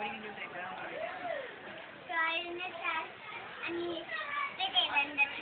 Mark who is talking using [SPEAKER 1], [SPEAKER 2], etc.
[SPEAKER 1] What are you going to do today?
[SPEAKER 2] Go in the test. I need...